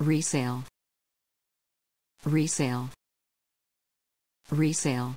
Resale. Resale. Resale.